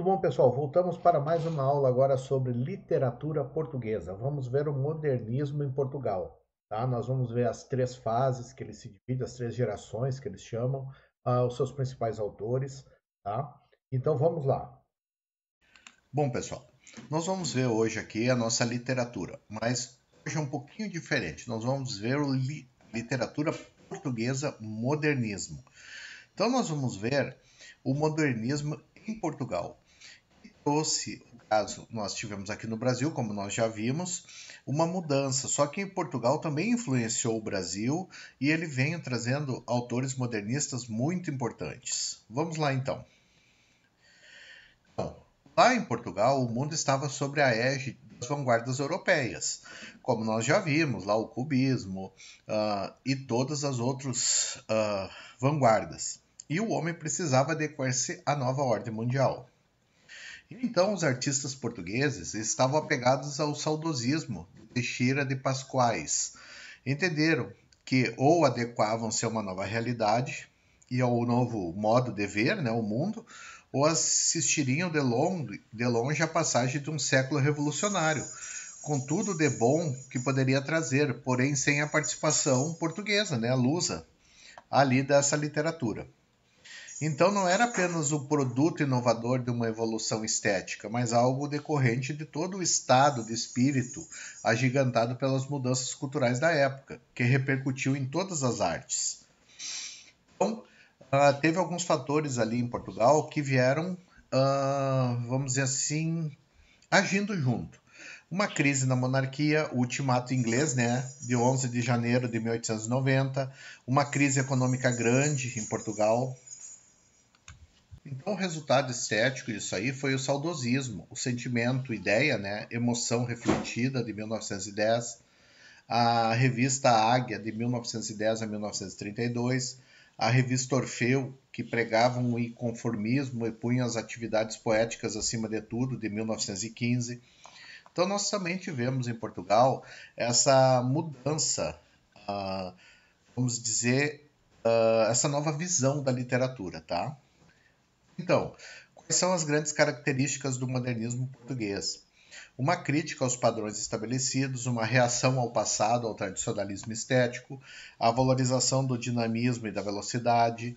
Tudo bom, pessoal? Voltamos para mais uma aula agora sobre literatura portuguesa. Vamos ver o modernismo em Portugal. Tá? Nós vamos ver as três fases que ele se divide, as três gerações que eles chamam, uh, os seus principais autores. Tá? Então vamos lá. Bom, pessoal, nós vamos ver hoje aqui a nossa literatura, mas hoje é um pouquinho diferente. Nós vamos ver li literatura portuguesa modernismo. Então nós vamos ver o modernismo em Portugal trouxe, caso, nós tivemos aqui no Brasil, como nós já vimos, uma mudança. Só que em Portugal também influenciou o Brasil e ele vem trazendo autores modernistas muito importantes. Vamos lá então. Bom, lá em Portugal, o mundo estava sobre a égide das vanguardas europeias, como nós já vimos, lá o cubismo uh, e todas as outras uh, vanguardas. E o homem precisava adequar-se à nova ordem mundial. Então, os artistas portugueses estavam apegados ao saudosismo de Teixeira de Pascoais. Entenderam que ou adequavam-se a uma nova realidade e ao novo modo de ver né, o mundo, ou assistiriam de longe, de longe a passagem de um século revolucionário, com tudo de bom que poderia trazer, porém sem a participação portuguesa, né, lusa, ali dessa literatura. Então não era apenas o produto inovador de uma evolução estética, mas algo decorrente de todo o estado de espírito agigantado pelas mudanças culturais da época, que repercutiu em todas as artes. Então, uh, teve alguns fatores ali em Portugal que vieram, uh, vamos dizer assim, agindo junto. Uma crise na monarquia, o ultimato inglês, né, de 11 de janeiro de 1890, uma crise econômica grande em Portugal, então, o resultado estético disso aí foi o saudosismo, o sentimento, ideia, né, emoção refletida de 1910, a revista Águia de 1910 a 1932, a revista Orfeu, que pregava um inconformismo e punha as atividades poéticas acima de tudo, de 1915. Então, nós também tivemos em Portugal essa mudança, uh, vamos dizer, uh, essa nova visão da literatura, tá? Então, quais são as grandes características do modernismo português? Uma crítica aos padrões estabelecidos, uma reação ao passado, ao tradicionalismo estético, a valorização do dinamismo e da velocidade,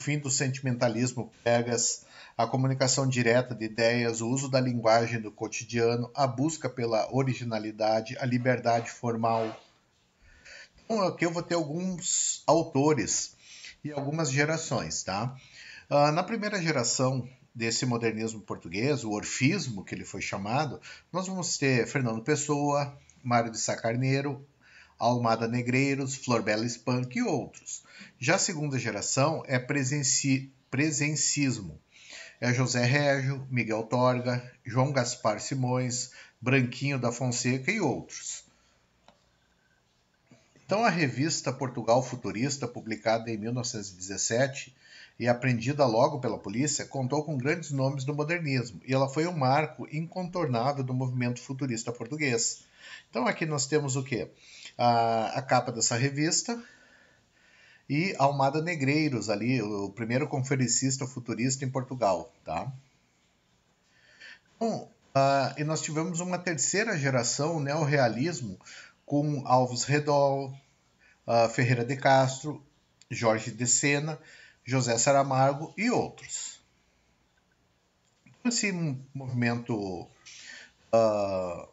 o fim do sentimentalismo pegas, a comunicação direta de ideias, o uso da linguagem do cotidiano, a busca pela originalidade, a liberdade formal. Então, aqui eu vou ter alguns autores e algumas gerações, tá? Uh, na primeira geração desse modernismo português, o orfismo, que ele foi chamado, nós vamos ter Fernando Pessoa, Mário de Sá Carneiro, Almada Negreiros, Florbela Spunk e outros. Já a segunda geração é presenci... presencismo. É José Régio, Miguel Torga, João Gaspar Simões, Branquinho da Fonseca e outros. Então, a revista Portugal Futurista, publicada em 1917, e apreendida logo pela polícia, contou com grandes nomes do modernismo e ela foi um marco incontornável do movimento futurista português. Então aqui nós temos o que? A, a, capa dessa revista e Almada Negreiros ali, o primeiro conferencista futurista em Portugal, tá? Uh, e nós tivemos uma terceira geração, neorrealismo, com Alves Redol, uh, Ferreira de Castro, Jorge de Sena José Saramago e outros. Esse movimento uh,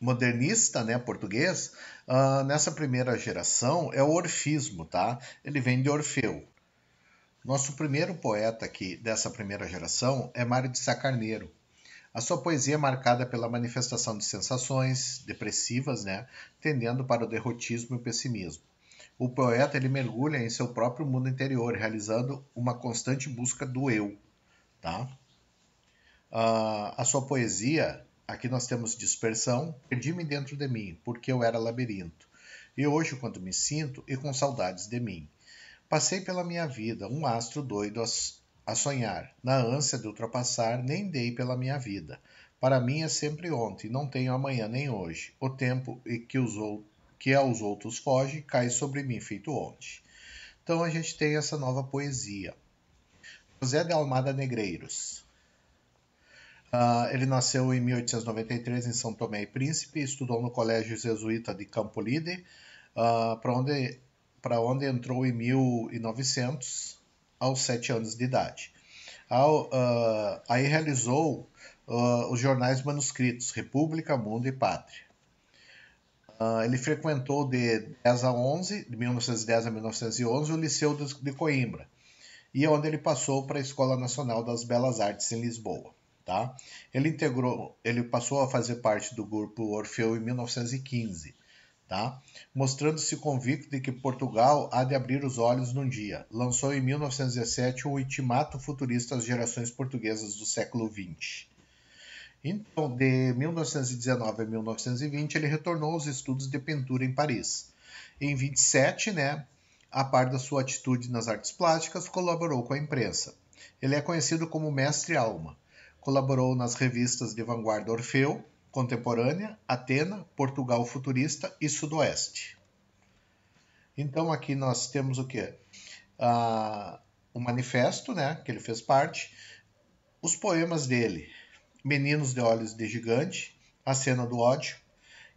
modernista, né, português, uh, nessa primeira geração é o orfismo, tá? Ele vem de Orfeu. Nosso primeiro poeta aqui dessa primeira geração é Mário de Sá Carneiro. A sua poesia é marcada pela manifestação de sensações depressivas, né, tendendo para o derrotismo e o pessimismo o poeta ele mergulha em seu próprio mundo interior, realizando uma constante busca do eu. Tá? Uh, a sua poesia, aqui nós temos dispersão, perdi-me dentro de mim, porque eu era labirinto. E hoje, quando me sinto, e com saudades de mim. Passei pela minha vida, um astro doido a, sonhar. Na ânsia de ultrapassar, nem dei pela minha vida. Para mim é sempre ontem, não tenho amanhã nem hoje. O tempo que outros que aos outros foge, cai sobre mim feito ontem. Então a gente tem essa nova poesia. José de Almada Negreiros. Uh, ele nasceu em 1893 em São Tomé e Príncipe, estudou no Colégio Jesuíta de Campolide, uh, para onde, onde entrou em 1900, aos sete anos de idade. Ao, uh, aí realizou os jornais manuscritos República, Mundo e Pátria. Ele frequentou de 10 a 11, de 1910 a 1911, o Liceu de Coimbra, e onde ele passou para a Escola Nacional das Belas Artes em Lisboa. Tá? Ele integrou, ele passou a fazer parte do grupo Orfeu em 1915, tá? mostrando-se convicto de que Portugal há de abrir os olhos num dia. Lançou em 1917 o Ultimato Futurista às Gerações Portuguesas do século XX. Então, de 1919 a 1920, ele retornou aos estudos de pintura em Paris. Em 27, né, a par da sua atitude nas artes plásticas, colaborou com a imprensa. Ele é conhecido como Mestre Alma Colaborou nas revistas de vanguarda Orfeu, Contemporânea, Atena, Portugal Futurista e Sudoeste. Então aqui nós temos o que? Ah, o manifesto, né, que ele fez parte, os poemas dele, Meninos de Olhos de Gigante, A Cena do Ódio.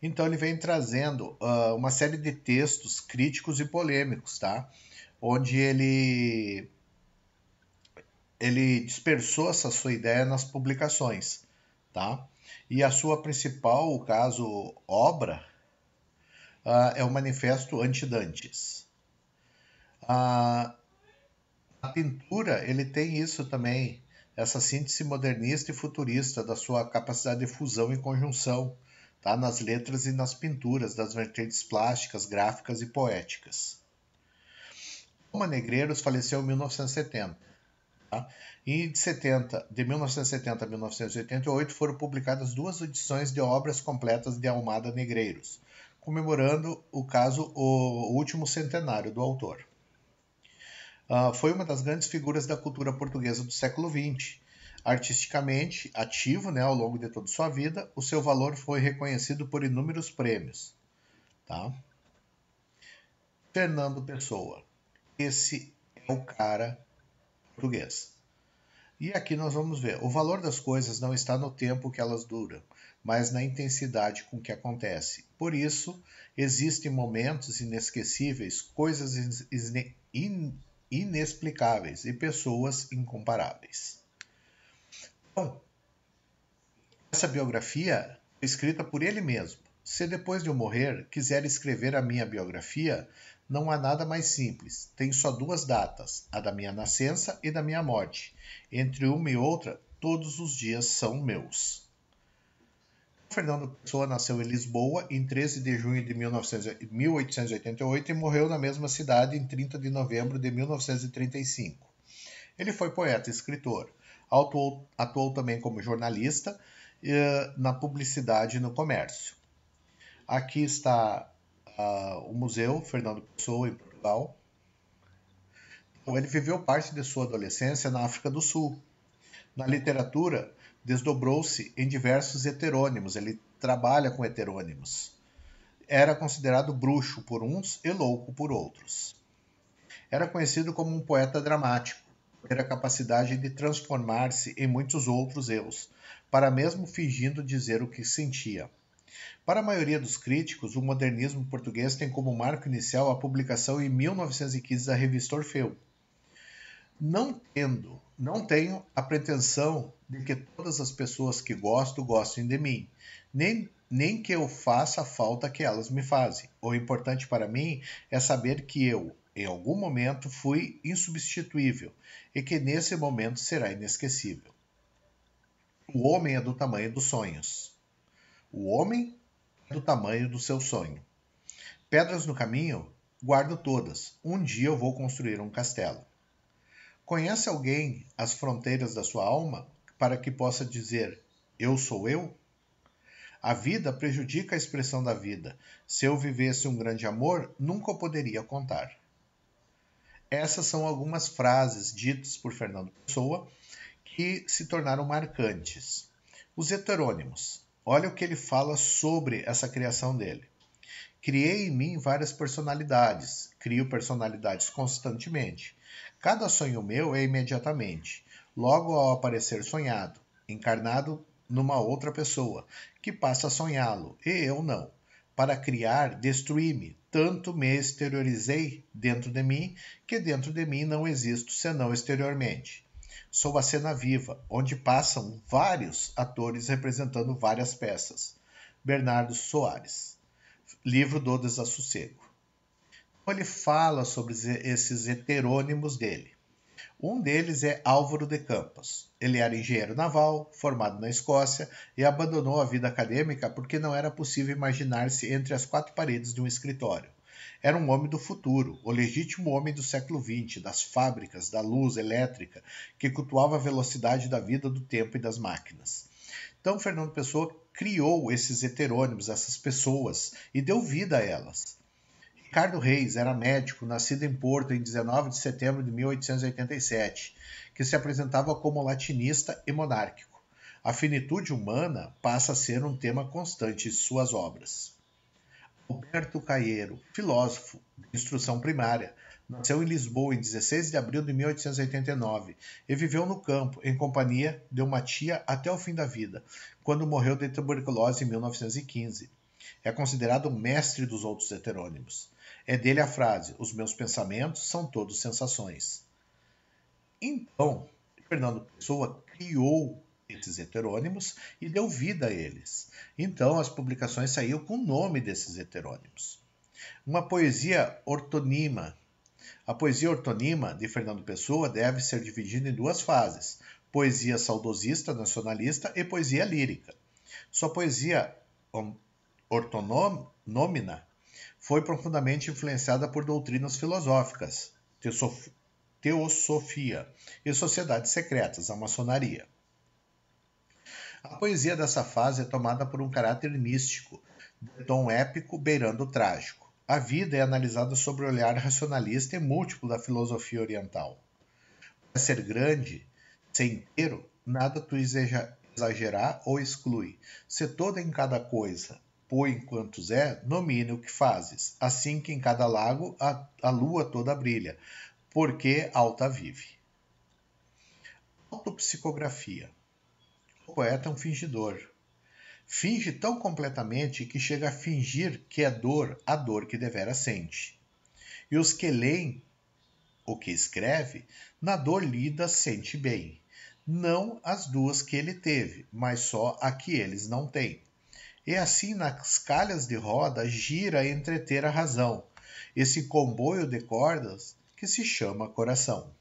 Então ele vem trazendo uh, uma série de textos críticos e polêmicos, tá? Onde ele ele dispersou essa sua ideia nas publicações, tá? E a sua principal, caso, obra uh, é o Manifesto Anti-Dantes. Uh, a pintura, ele tem isso também, essa síntese modernista e futurista da sua capacidade de fusão e conjunção, tá? Nas letras e nas pinturas, das vertentes plásticas, gráficas e poéticas. Roma Negreiros faleceu em 1970 Tá? E de, 70, de 1970 a 1988 foram publicadas duas edições de obras completas de Almada Negreiros, comemorando o caso o último centenário do autor. Uh, foi uma das grandes figuras da cultura portuguesa do século XX. Artisticamente ativo né, ao longo de toda sua vida, o seu valor foi reconhecido por inúmeros prêmios. Tá? Fernando Pessoa. Esse é o cara português. E aqui nós vamos ver: o valor das coisas não está no tempo que elas duram, mas na intensidade com que acontece. Por isso, existem momentos inesquecíveis, coisas inexplicáveis e pessoas incomparáveis. Então, essa biografia foi escrita por ele mesmo. Se depois de eu morrer quiser escrever a minha biografia, não há nada mais simples. Tem só duas datas, a da minha nascença e da minha morte. Entre uma e outra, todos os dias são meus. Fernando Pessoa nasceu em Lisboa em 13 de junho de 1888 e morreu na mesma cidade em 30 de novembro de 1935. Ele foi poeta e escritor. Atuou, atuou também como jornalista eh, na publicidade e no comércio. Aqui está uh, o Museu Fernando Pessoa, em Portugal. Então, ele viveu parte de sua adolescência na África do Sul. Na literatura, desdobrou-se em diversos heterônimos, ele trabalha com heterônimos. Era considerado bruxo por uns e louco por outros. Era conhecido como um poeta dramático, ter a capacidade de transformar-se em muitos outros eus, para mesmo fingindo dizer o que sentia. Para a maioria dos críticos, o modernismo português tem como marco inicial a publicação em 1915 da revista Orfeu. Não tendo, não tenho a pretensão de que todas as pessoas que gosto gostem de mim, nem, nem que eu faça a falta que elas me fazem. O importante para mim é saber que eu, em algum momento, fui insubstituível e que nesse momento será inesquecível. O homem é do tamanho dos sonhos. O homem é do tamanho do seu sonho. Pedras no caminho? Guardo todas. Um dia eu vou construir um castelo. Conhece alguém as fronteiras da sua alma para que possa dizer eu sou eu? A vida prejudica a expressão da vida. Se eu vivesse um grande amor, nunca o poderia contar. Essas são algumas frases ditas por Fernando Pessoa que se tornaram marcantes. Os heterônimos. Olha o que ele fala sobre essa criação dele. Criei em mim várias personalidades, crio personalidades constantemente. Cada sonho meu é imediatamente, logo ao aparecer sonhado. encarnado numa outra pessoa, que passa a sonhá-lo, e eu não. Para criar, destruí-me, tanto me exteriorizei dentro de mim, que dentro de mim não existo senão exteriormente. Sou a cena viva, onde passam vários atores representando várias peças. Bernardo Soares. Livro do Desassossego. Ele fala sobre esses heterônimos dele. Um deles é Álvaro de Campos. Ele era engenheiro naval, formado na Escócia, e abandonou a vida acadêmica porque não era possível imaginar-se entre as quatro paredes de um escritório. Era um homem do futuro, o legítimo homem do século XX, das fábricas, da luz elétrica, que cultuava a velocidade da vida, do tempo e das máquinas. Então, Fernando Pessoa criou esses heterônimos, essas pessoas, e deu vida a elas. Ricardo Reis era médico, nascido em Porto em 19 de setembro de 1887, que se apresentava como latinista e monárquico. A finitude humana passa a ser um tema constante de suas obras. Alberto Caeiro, filósofo de instrução primária, nasceu em Lisboa em 16 de abril de 1889 e viveu no campo em companhia de uma tia até o fim da vida, quando morreu de tuberculose em 1915. É considerado o mestre dos outros heterônimos. É dele a frase: Os meus pensamentos são todos sensações. Então, Fernando Pessoa criou esses heterônimos e deu vida a eles. Então, as publicações saíram com o nome desses heterônimos. Uma poesia ortonima. A poesia ortonima de Fernando Pessoa deve ser dividida em duas fases: poesia saudosista, nacionalista e poesia lírica. Sua poesia ortonômina foi profundamente influenciada por doutrinas filosóficas, teosofia e sociedades secretas, a maçonaria. A poesia dessa fase é tomada por um caráter místico, de tom épico beirando o trágico. A vida é analisada sobre o olhar racionalista e múltiplo da filosofia oriental. Para ser grande, ser inteiro, nada tu exagerar ou exclui. Se toda em cada coisa, põe quantos é, nomine o que fazes, assim que em cada lago a, a lua toda brilha, porque alta vive. Autopsicografia. O poeta é um fingidor. Finge tão completamente que chega a fingir que é dor a dor que devera sente. E os que leem o que escreve, na dor lida sente bem, não as duas que ele teve, mas só a que eles não têm e assim nas calhas de roda gira entreter a razão, esse comboio de cordas que se chama coração.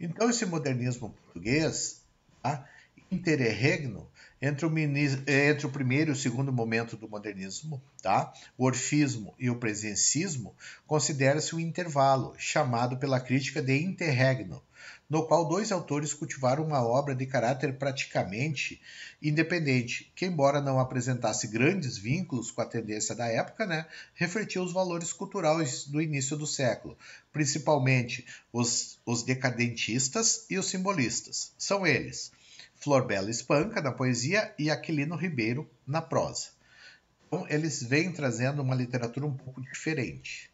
Então, esse modernismo português, tá, interregno, entre o, entre o, primeiro e o segundo momento do modernismo, tá? o orfismo e o presencismo, considera-se um intervalo, chamado pela crítica de interregno, no qual dois autores cultivaram uma obra de caráter praticamente independente, que, embora não apresentasse grandes vínculos com a tendência da época, né, refletia os valores culturais do início do século, principalmente os, os decadentistas e os simbolistas. São eles Flor Bela Espanca na poesia e Aquilino Ribeiro na prosa. Então, eles vêm trazendo uma literatura um pouco diferente.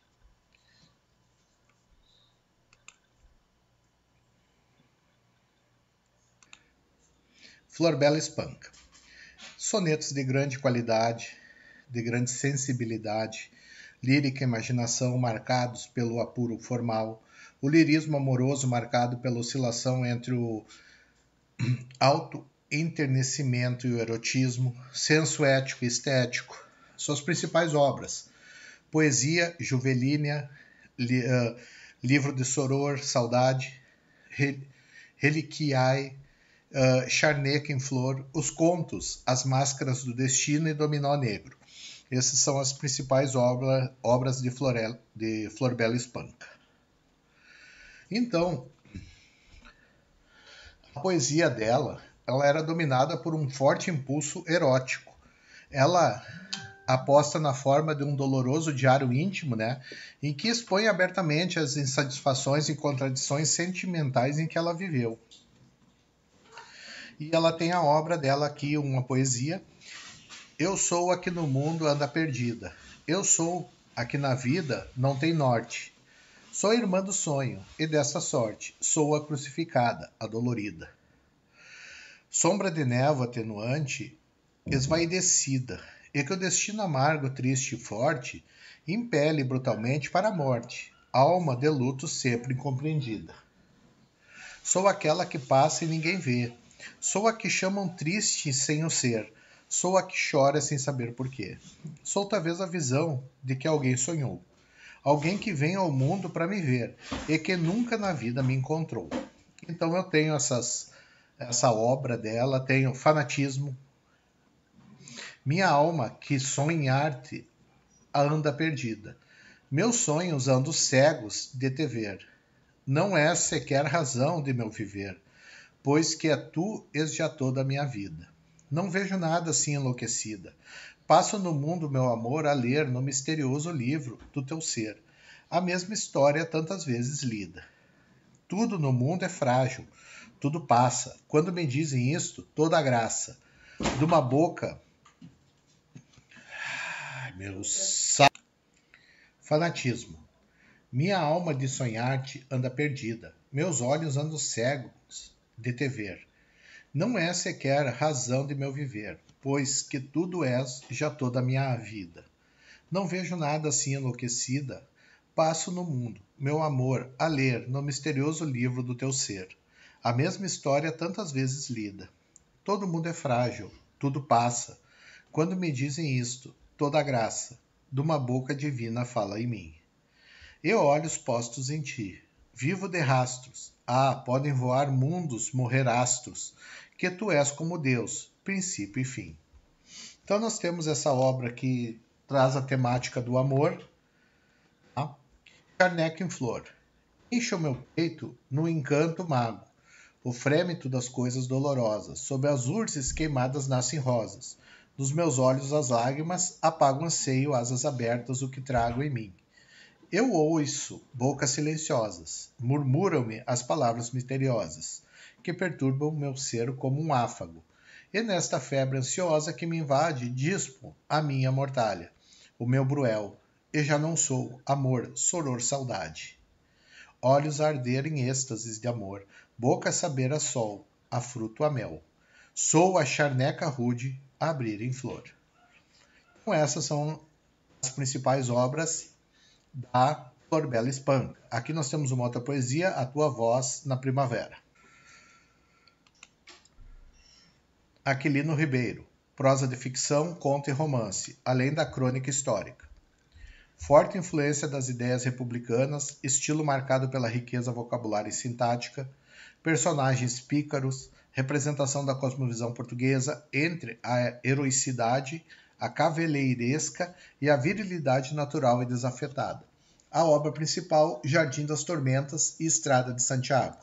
Flor Bela Espanca. Sonetos de grande qualidade, de grande sensibilidade, lírica e imaginação marcados pelo apuro formal, o lirismo amoroso marcado pela oscilação entre o auto-enternecimento e o erotismo, senso ético e estético. Suas principais obras: Poesia Juvelínea, li, uh, Livro de Soror, Saudade, Reliquiae, uh, Charneca em Flor, Os Contos, As Máscaras do Destino e Dominó Negro. Essas são as principais obra, obras de, Florel, de Florbela Espanca. Então, a poesia dela ela era dominada por um forte impulso erótico. Ela aposta na forma de um doloroso diário íntimo, né, em que expõe abertamente as insatisfações e contradições sentimentais em que ela viveu. E ela tem a obra dela aqui, uma poesia. Eu sou a que no mundo anda perdida. Eu sou a que na vida não tem norte. Sou irmã do sonho, e dessa sorte sou a crucificada, a dolorida. sombra de névoa atenuante, esvaidecida, e que o destino amargo, triste e forte impele brutalmente para a morte, alma de luto sempre incompreendida. Sou aquela que passa e ninguém vê, sou a que chamam triste sem o ser, sou a que chora sem saber porquê. Sou talvez a visão de que alguém sonhou, alguém que vem ao mundo para me ver e que nunca na vida me encontrou. Então eu tenho essas, essa obra dela, tenho fanatismo. Minha alma, que sonha em arte, anda perdida. Meus sonhos andam cegos de te ver. Não é sequer razão de meu viver, pois que é tu és já toda a minha vida. Não vejo nada assim enlouquecida. Passo no mundo meu amor a ler no misterioso livro do teu ser, a mesma história tantas vezes lida. Tudo no mundo é frágil, tudo passa. Quando me dizem isto, toda a graça. De uma boca. Ai, meu saco. Fanatismo. Minha alma de sonhar-te anda perdida. Meus olhos andam cegos de te ver. Não é sequer razão de meu viver, pois que tudo és já toda a minha vida. Não vejo nada assim enlouquecida, passo no mundo, meu amor, a ler no misterioso livro do teu ser. A mesma história tantas vezes lida. Todo mundo é frágil, tudo passa. Quando me dizem isto, toda a graça de uma boca divina fala em mim. E olhos postos em ti, vivo de rastros. Ah, podem voar mundos, morrer astros, que tu és como Deus, princípio e fim. Então nós temos essa obra que traz a temática do amor, Carneca em flor. Enche o meu peito no encanto mago, o frêmito das coisas dolorosas. Sob as urzes queimadas nascem rosas. Nos meus olhos as lágrimas apagam anseio, asas abertas, o que trago em mim. Eu ouço bocas silenciosas, murmuram-me as palavras misteriosas, que perturbam meu ser como um áfago. E nesta febre ansiosa que me invade, dispo a minha mortalha, o meu bruel, e já não sou amor, soror, saudade. Olhos arder em êxtases de amor, boca saber a sol, a fruto a mel. Sou a charneca rude a abrir em flor. Então essas são as principais obras da Florbela Spang. Aqui nós temos uma outra poesia, A Tua Voz na Primavera. Aquilino Ribeiro, prosa de ficção, conto e romance, além da crônica histórica. Forte influência das ideias republicanas, estilo marcado pela riqueza vocabulária e sintática, personagens pícaros, representação da cosmovisão portuguesa entre a heroicidade, a cavalheiresca e a virilidade natural e desafetada. A obra principal, Jardim das Tormentas e Estrada de Santiago.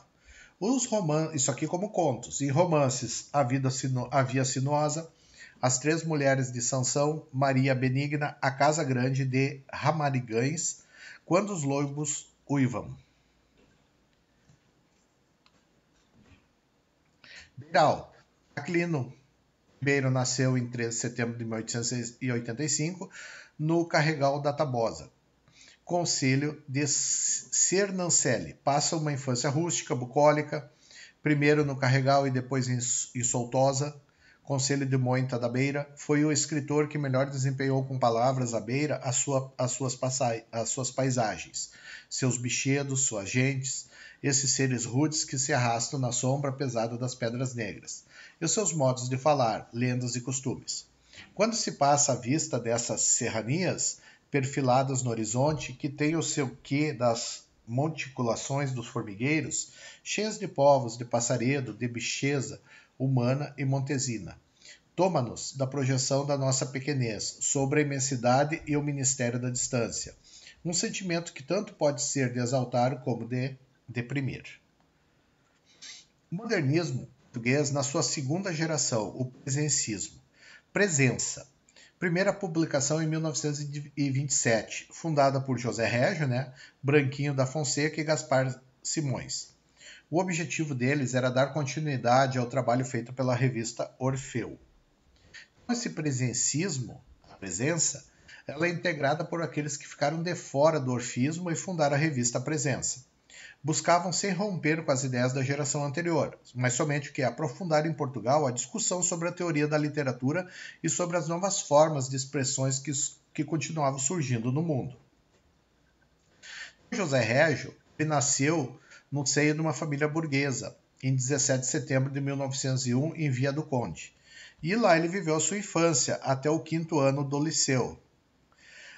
Os romances, isso aqui como contos, e romances A Vida Sino, A Via Sinuosa, as Três Mulheres de Sansão, Maria Benigna, A Casa Grande de Ramarigães, Quando os Loibos Uivam. Beiral. Aquilino Ribeiro nasceu em 13 de setembro de 1885 no Carregal da Tabosa. Conselho de Sernancelli. Passa uma infância rústica, bucólica, primeiro no Carregal e depois em Soltosa, Conselho de Moita da Beira, foi o escritor que melhor desempenhou com palavras à beira as, sua, as, suas, as suas paisagens, seus bichedos, suas gentes, esses seres rudes que se arrastam na sombra pesada das pedras negras, e seus modos de falar, lendas e costumes. Quando se passa à vista dessas serranias, perfiladas no horizonte, que tem o seu quê das monticulações dos formigueiros, cheias de povos, de passaredo, de bicheza, humana e montesina. Toma-nos da projeção da nossa pequenez sobre a imensidade e o ministério da distância, um sentimento que tanto pode ser de exaltar como de deprimir. O modernismo português na sua segunda geração, o presencismo. Presença. Primeira publicação em 1927, fundada por José Régio, né, Branquinho da Fonseca e Gaspar Simões. O objetivo deles era dar continuidade ao trabalho feito pela revista Orfeu. Esse presencismo, a presença, ela é integrada por aqueles que ficaram de fora do orfismo e fundaram a revista Presença. Buscavam sem romper com as ideias da geração anterior, mas somente que aprofundar em Portugal a discussão sobre a teoria da literatura e sobre as novas formas de expressões que, que continuavam surgindo no mundo. José Régio nasceu no seio de uma família burguesa, em 17 de setembro de 1901, em Via do Conde. E lá ele viveu a sua infância, até o quinto ano do liceu,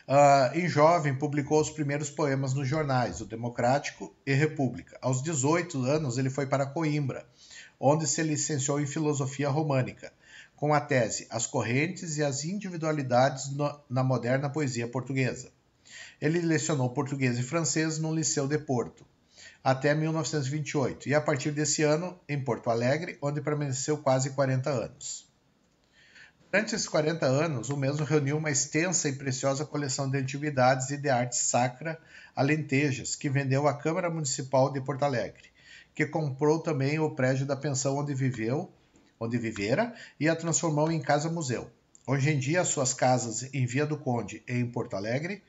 Uh, em jovem, publicou os primeiros poemas nos jornais, o Democrático e República. Aos 18 anos, ele foi para Coimbra, onde se licenciou em Filosofia Românica, com a tese As Correntes e as Individualidades no, na Moderna Poesia Portuguesa. Ele lecionou português e francês no Liceu de Porto, até 1928, e a partir desse ano, em Porto Alegre, onde permaneceu quase 40 anos. Durante esses 40 anos, o mesmo reuniu uma extensa e preciosa coleção de antiguidades e de arte sacra alentejas, que vendeu à Câmara Municipal de Porto Alegre, que comprou também o prédio da pensão onde viveu, onde vivera, e a transformou em casa-museu. Hoje em dia, as suas casas em Via do Conde e em Porto Alegre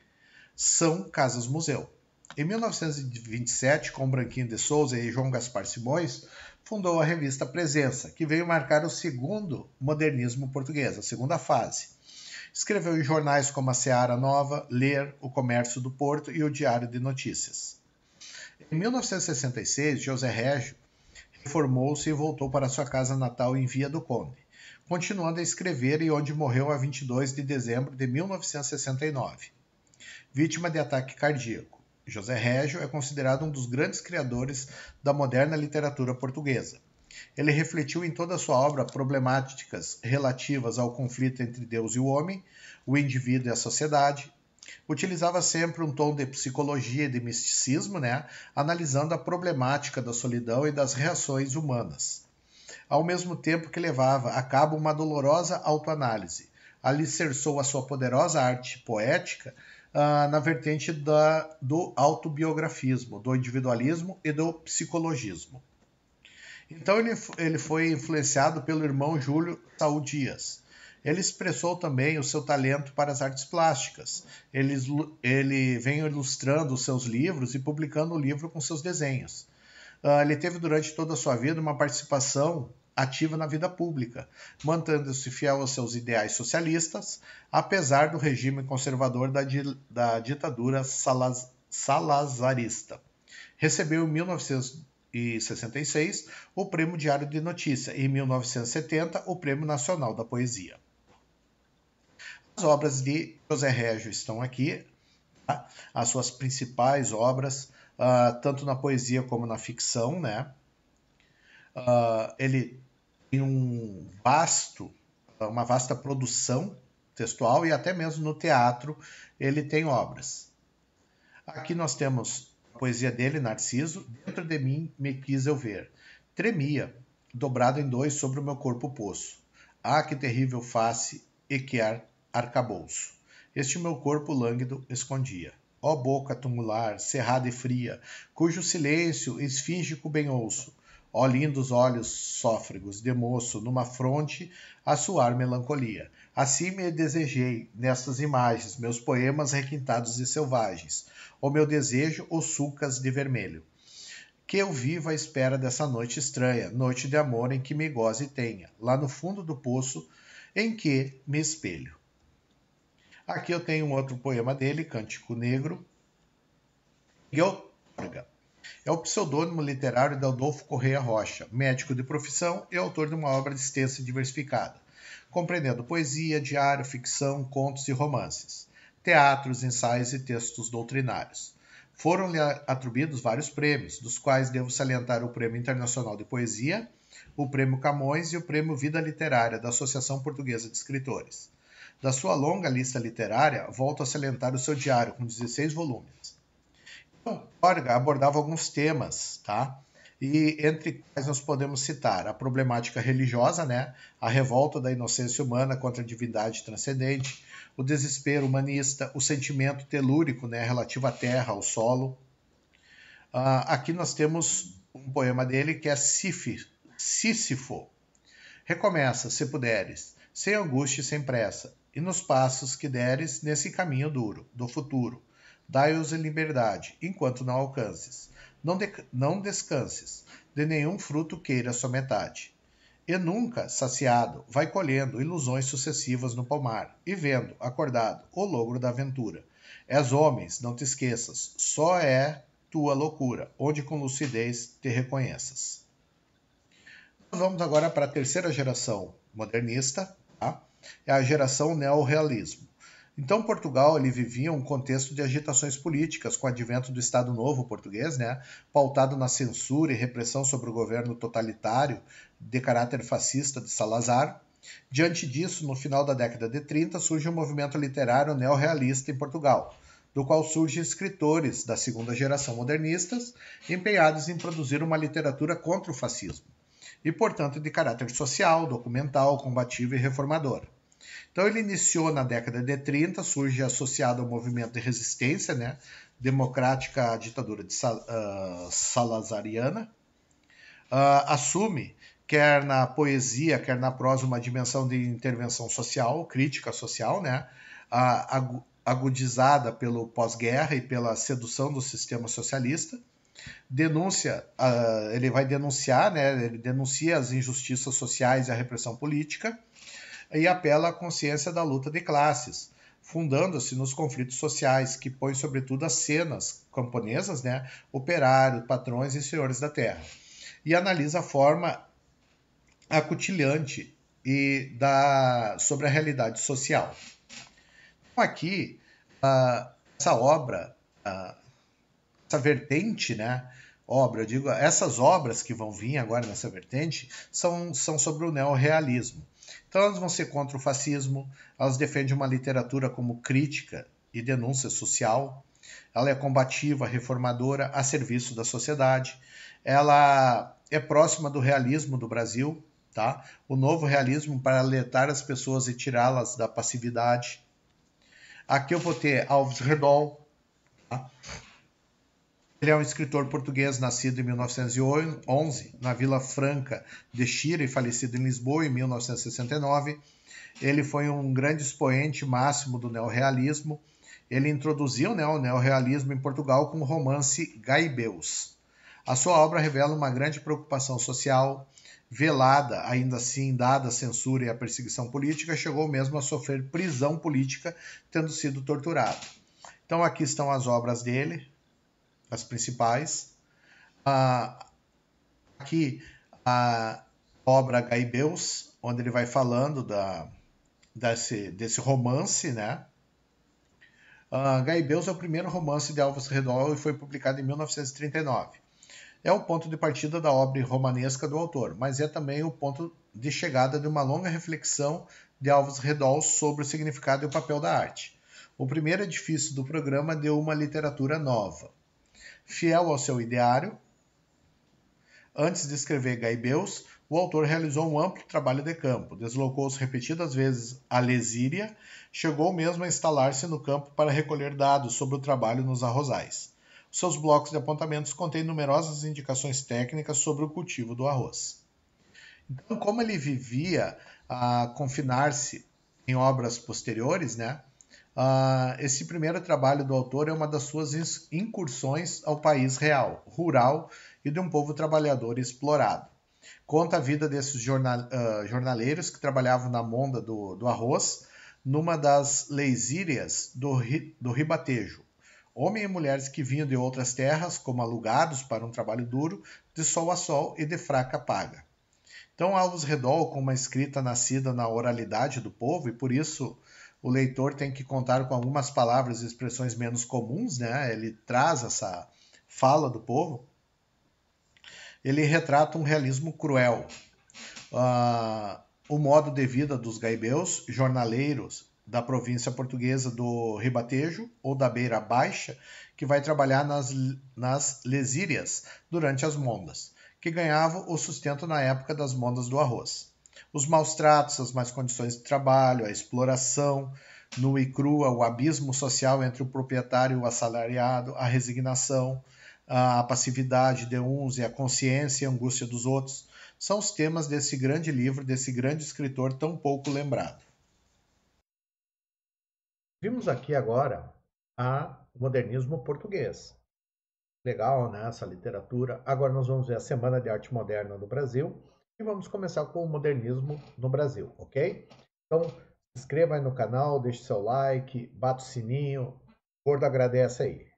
são casas-museu. Em 1927, com Branquinho de Souza e João Gaspar Simões, fundou a revista Presença, que veio marcar o segundo modernismo português, a segunda fase. Escreveu em jornais como a Seara Nova, Ler, O Comércio do Porto e o Diário de Notícias. Em 1966, José Régio reformou-se e voltou para sua casa natal em Via do Conde, continuando a escrever e onde morreu a 22 de dezembro de 1969, vítima de ataque cardíaco. José Régio é considerado um dos grandes criadores da moderna literatura portuguesa. Ele refletiu em toda a sua obra problemáticas relativas ao conflito entre Deus e o homem, o indivíduo e a sociedade. Utilizava sempre um tom de psicologia e de misticismo, né, analisando a problemática da solidão e das reações humanas. Ao mesmo tempo que levava a cabo uma dolorosa autoanálise, alicerçou a sua poderosa arte poética uh, na vertente da, do autobiografismo, do individualismo e do psicologismo. Então ele, ele foi influenciado pelo irmão Júlio Saúl Dias. Ele expressou também o seu talento para as artes plásticas. Ele, ele vem ilustrando os seus livros e publicando o livro com seus desenhos. Uh, ele teve durante toda a sua vida uma participação ativa na vida pública, mantendo-se fiel aos seus ideais socialistas, apesar do regime conservador da, di da ditadura salaz salazarista. Recebeu em 1966 o Prêmio Diário de Notícia e em 1970 o Prêmio Nacional da Poesia. As obras de José Régio estão aqui, tá? as suas principais obras, uh, tanto na poesia como na ficção, né? Uh, ele tem um vasto, uma vasta produção textual e até mesmo no teatro ele tem obras. Aqui nós temos a poesia dele, Narciso, dentro de mim me quis eu ver. Tremia, dobrado em dois sobre o meu corpo poço. Ah, que terrível face e que ar arcabouço. Este meu corpo lânguido escondia. Ó boca tumular, cerrada e fria, cujo silêncio esfíngico bem ouço, Ó lindos olhos sófregos de moço, numa fronte a suar melancolia. Assim me desejei, nestas imagens, meus poemas requintados e selvagens, o meu desejo, os sulcas de vermelho. Que eu viva à espera dessa noite estranha, noite de amor em que me goze tenha, lá no fundo do poço em que me espelho. Aqui eu tenho um outro poema dele, Cântico Negro. Georga. É o pseudônimo literário de Adolfo Correia Rocha, médico de profissão e autor de uma obra extensa e diversificada, compreendendo poesia, diário, ficção, contos e romances, teatros, ensaios e textos doutrinários. Foram-lhe atribuídos vários prêmios, dos quais devo salientar o Prêmio Internacional de Poesia, o Prêmio Camões e o Prêmio Vida Literária da Associação Portuguesa de Escritores. Da sua longa lista literária, volto a salientar o seu diário, com 16 volumes. Orga abordava alguns temas, tá? E entre quais nós podemos citar a problemática religiosa, né? A revolta da inocência humana contra a divindade transcendente, o desespero humanista, o sentimento telúrico, né? Relativo à terra, ao solo. Uh, aqui nós temos um poema dele que é Sísifo. Recomeça, se puderes, sem angústia e sem pressa, e nos passos que deres nesse caminho duro, do futuro, dai-os em liberdade, enquanto não alcances. Não, de, não descanses, de nenhum fruto queira sua metade. E nunca, saciado, vai colhendo ilusões sucessivas no palmar, e vendo, acordado, o logro da aventura. És homens, não te esqueças, só é tua loucura, onde com lucidez te reconheças. Vamos agora para a terceira geração modernista, tá? é a geração neorrealismo. Então, Portugal ele vivia um contexto de agitações políticas com o advento do Estado Novo português, né, pautado na censura e repressão sobre o governo totalitário de caráter fascista de Salazar. Diante disso, no final da década de 30, surge um movimento literário neorrealista em Portugal, do qual surgem escritores da segunda geração modernistas empenhados em produzir uma literatura contra o fascismo e, portanto, de caráter social, documental, combativo e reformador. Então ele iniciou na década de 30, surge associado ao movimento de resistência né, democrática à ditadura de Sal, uh, salazariana, uh, assume, quer na poesia, quer na prosa, uma dimensão de intervenção social, crítica social, né, uh, agudizada pelo pós-guerra e pela sedução do sistema socialista, denúncia, uh, ele vai denunciar, né, ele denuncia as injustiças sociais e a repressão política, e apela à consciência da luta de classes, fundando-se nos conflitos sociais, que põe sobretudo as cenas camponesas, né, operários, patrões e senhores da terra, e analisa a forma acutilhante e da, sobre a realidade social. Então, aqui, uh, essa obra, uh, essa vertente, né, obra, eu digo, essas obras que vão vir agora nessa vertente são, são sobre o neorrealismo. Então elas vão ser contra o fascismo, elas defendem uma literatura como crítica e denúncia social, ela é combativa, reformadora, a serviço da sociedade, ela é próxima do realismo do Brasil, tá? O novo realismo para alertar as pessoas e tirá-las da passividade. Aqui eu vou ter Alves Redol, tá? Ele é um escritor português nascido em 1911 na Vila Franca de Xira e falecido em Lisboa em 1969. Ele foi um grande expoente máximo do neorrealismo. Ele introduziu né, o neorrealismo em Portugal com o romance Gaibeus. A sua obra revela uma grande preocupação social, velada, ainda assim, dada a censura e a perseguição política, chegou mesmo a sofrer prisão política, tendo sido torturado. Então aqui estão as obras dele, as principais. Ah, aqui a obra Gaibeus, onde ele vai falando da, desse, desse romance, né? Uh, Gaibeus é o primeiro romance de Alves Redol e foi publicado em 1939. É o ponto de partida da obra romanesca do autor, mas é também o ponto de chegada de uma longa reflexão de Alves Redol sobre o significado e o papel da arte. O primeiro edifício do programa deu uma literatura nova. Fiel ao seu ideário, antes de escrever Gaibeus, o autor realizou um amplo trabalho de campo, deslocou-se repetidas vezes a Lesíria, chegou mesmo a instalar-se no campo para recolher dados sobre o trabalho nos arrozais. Seus blocos de apontamentos contêm numerosas indicações técnicas sobre o cultivo do arroz. Então, como ele vivia a confinar-se em obras posteriores, né, Uh, esse primeiro trabalho do autor é uma das suas incursões ao país real, rural e de um povo trabalhador explorado. Conta a vida desses jornal, uh, jornaleiros que trabalhavam na monda do, do arroz, numa das leisírias do, do ribatejo. Homens e mulheres que vinham de outras terras, como alugados para um trabalho duro, de sol a sol e de fraca paga. Então, Alves Redol, com uma escrita nascida na oralidade do povo e por isso o leitor tem que contar com algumas palavras e expressões menos comuns, né? Ele traz essa fala do povo. Ele retrata um realismo cruel. Uh, o modo de vida dos gaibeus, jornaleiros da província portuguesa do Ribatejo ou da Beira Baixa, que vai trabalhar nas, nas lesírias durante as mondas, que ganhavam o sustento na época das mondas do arroz os maus tratos, as más condições de trabalho, a exploração nua e crua, o abismo social entre o proprietário e o assalariado, a resignação, a passividade de uns e a consciência e angústia dos outros, são os temas desse grande livro, desse grande escritor tão pouco lembrado. Vimos aqui agora a modernismo português. Legal, né? Essa literatura. Agora nós vamos ver a Semana de Arte Moderna no Brasil e vamos começar com o modernismo no Brasil, ok? Então, se inscreva aí no canal, deixe seu like, bata o sininho. Gordo agradece aí.